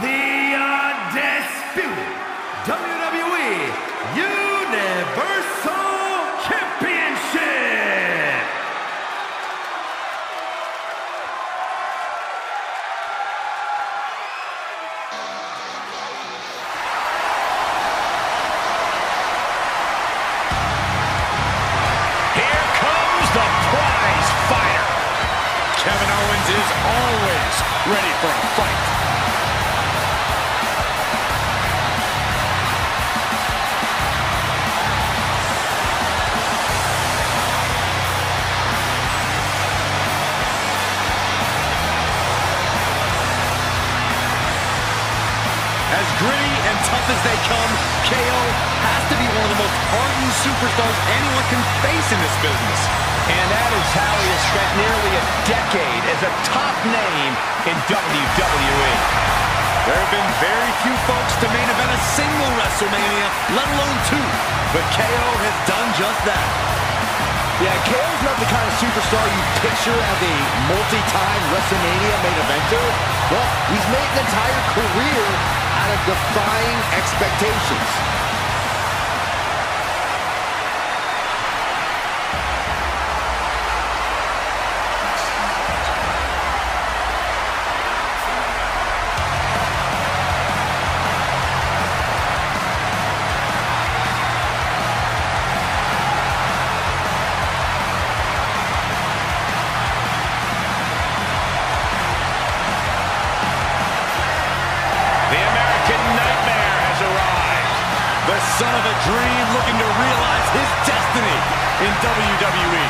the undisputed WWE Universal Championship. Here comes the prize fighter. Kevin Owens is always ready for a fight. Tough as they come, KO has to be one of the most hardened superstars anyone can face in this business. And that is how he has spent nearly a decade as a top name in WWE. There have been very few folks to main event a single WrestleMania, let alone two. But KO has done just that. Yeah, KO's not the kind of superstar you picture as a multi-time WrestleMania main eventer. Well, he's made an entire career out of defying expectations. WWE.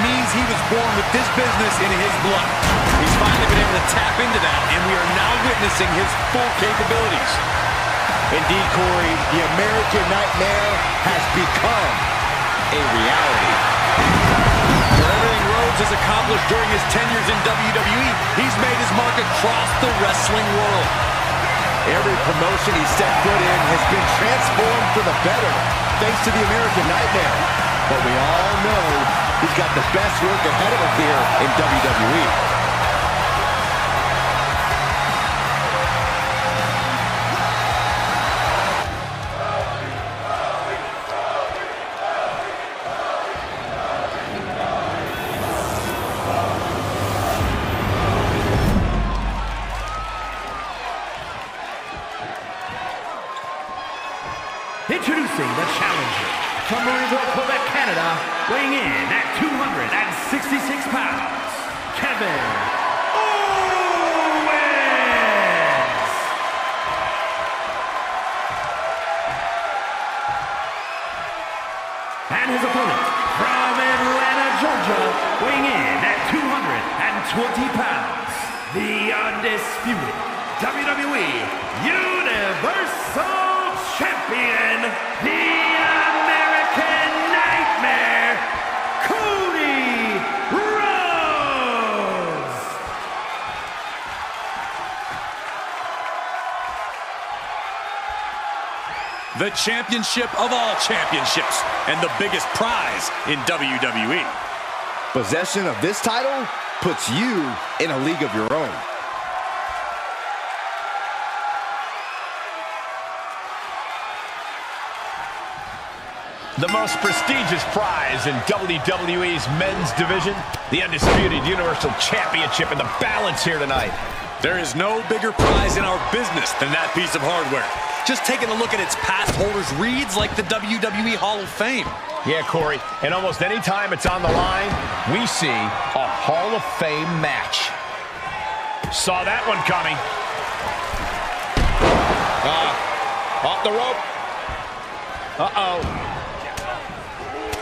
Means he was born with this business in his blood. He's finally been able to tap into that, and we are now witnessing his full capabilities. Indeed, Corey, the American Nightmare has become a reality. For everything Rhodes has accomplished during his tenures in WWE, he's made his mark across the wrestling world. Every promotion he set foot in has been transformed for the better, thanks to the American Nightmare. But we all know he's got the best work ahead of him here in. WWE. Kevin! And his opponent from Atlanta, Georgia, weighing in at 220 pounds, the undisputed WWE championship of all championships and the biggest prize in WWE. Possession of this title puts you in a league of your own. The most prestigious prize in WWE's men's division, the Undisputed Universal Championship, and the balance here tonight. There is no bigger prize in our business than that piece of hardware. Just taking a look at its past holders reads like the WWE Hall of Fame. Yeah, Corey, and almost any time it's on the line, we see a Hall of Fame match. Saw that one coming. Ah, off the rope. Uh-oh.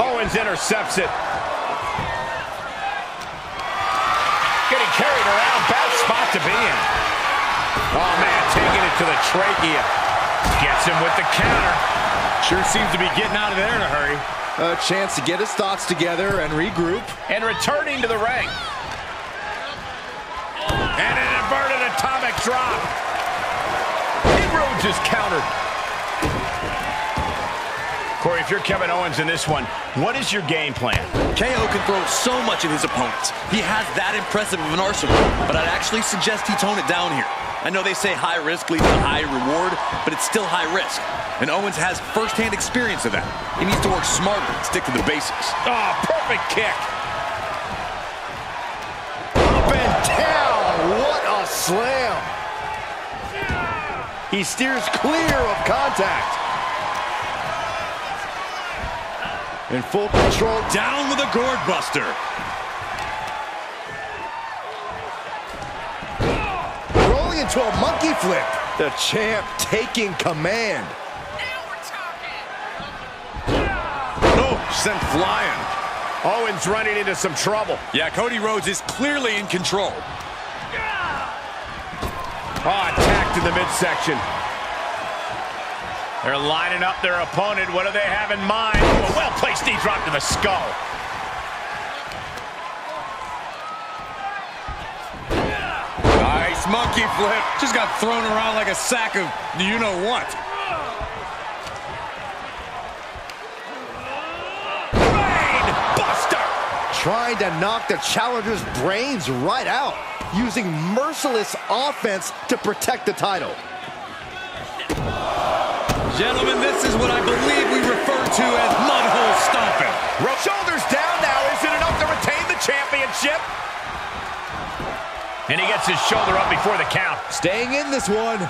Owens intercepts it. In. Oh, man, taking it to the trachea. Gets him with the counter. Sure seems to be getting out of there in a hurry. A chance to get his thoughts together and regroup. And returning to the ring. And an inverted atomic drop. Rhodes is countered. Corey, if you're Kevin Owens in this one, what is your game plan? KO can throw so much at his opponents. He has that impressive of an arsenal, but I'd actually suggest he tone it down here. I know they say high risk leads to high reward, but it's still high risk. And Owens has firsthand experience of that. He needs to work smarter and stick to the basics. Oh, perfect kick. Up and down. What a slam. He steers clear of contact. In full control. Down with a gourd buster. Rolling into a monkey flip. The champ taking command. Oh, sent flying. Owens running into some trouble. Yeah, Cody Rhodes is clearly in control. Oh, attacked in the midsection. They're lining up their opponent. What do they have in mind? Oh, a well-placed knee drop to the skull. Nice monkey flip. Just got thrown around like a sack of you-know-what. Brain. Trying to knock the challenger's brains right out. Using merciless offense to protect the title. Gentlemen, this is what I believe we refer to as mudhole stomping. Shoulders down now. Is it enough to retain the championship? And he gets his shoulder up before the count. Staying in this one.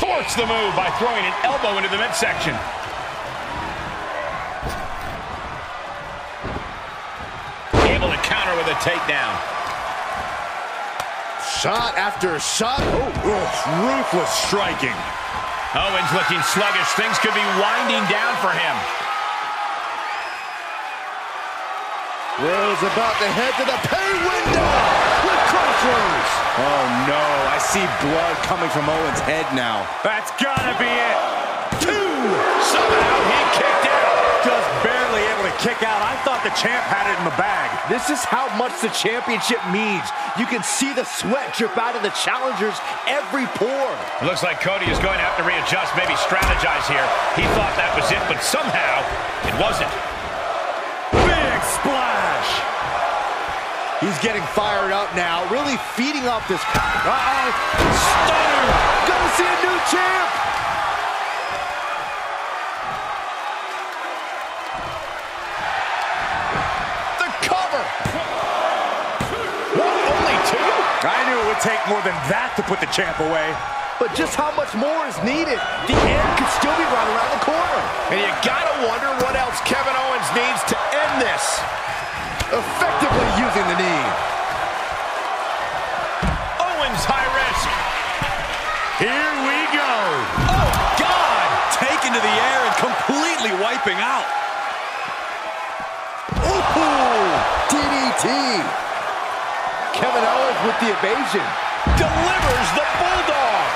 Thwarts the move by throwing an elbow into the midsection. A takedown. Shot after shot. Oh, Ruthless striking. Owens looking sluggish. Things could be winding down for him. Rhodes about to head to the pay window with Cross Rhodes. Oh no, I see blood coming from Owens' head now. That's gotta be it. Two. Somehow he kicked out. Just barely able to kick out. I thought the champ had it in the bag. This is how much the championship means. You can see the sweat drip out of the challenger's every pore. It looks like Cody is going to have to readjust, maybe strategize here. He thought that was it, but somehow it wasn't. Big splash. He's getting fired up now, really feeding off this. Uh-oh. Stunner. Gonna see a new champ. I knew it would take more than that to put the champ away. But just how much more is needed? The end could still be right around the corner. And you gotta wonder what else Kevin Owens needs to end this. Effectively using the knee. Owens high risk. Here we go. Oh, God! Taken to the air and completely wiping out. Ooh, DDT. Kevin Owens with the evasion. Delivers the Bulldog.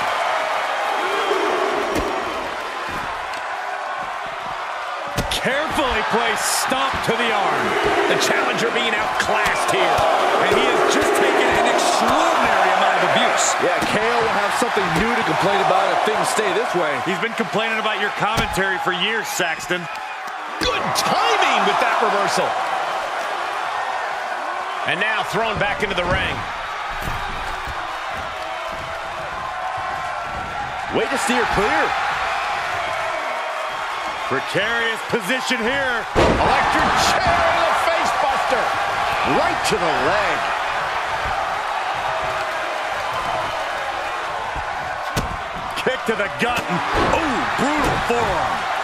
Carefully placed stomp to the arm. The challenger being outclassed here. And he has just taken an extraordinary amount of abuse. Yeah, KO will have something new to complain about if things stay this way. He's been complaining about your commentary for years, Saxton. Good timing with that reversal. And now thrown back into the ring. Way to steer clear. Precarious position here. Electric chair and the face buster. Right to the leg. Kick to the gut. Ooh, brutal forearm.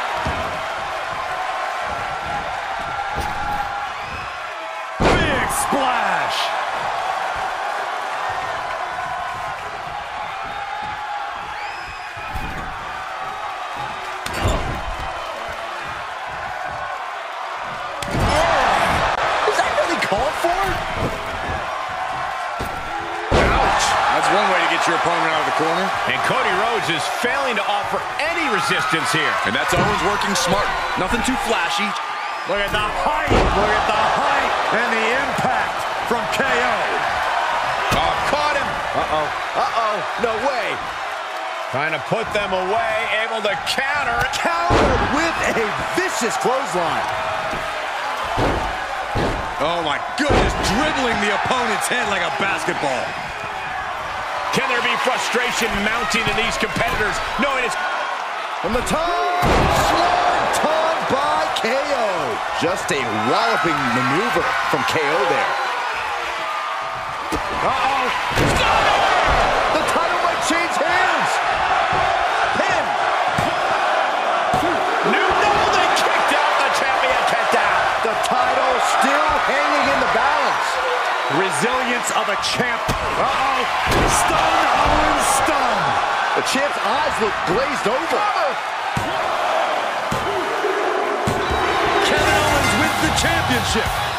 One way to get your opponent out of the corner. And Cody Rhodes is failing to offer any resistance here. And that's Owens working smart. Nothing too flashy. Look at the height. Look at the height and the impact from KO. Oh, caught him. Uh-oh. Uh-oh. No way. Trying to put them away, able to counter. Countered with a vicious clothesline. Oh my goodness, dribbling the opponent's head like a basketball. Can there be frustration mounting in these competitors knowing it's... From the top, swanton by KO. Just a walloping maneuver from KO there. Uh-oh. Resilience of a champ. Uh-oh. Stun Owens stun. The champ's eyes look glazed over. Kevin Owens with the championship.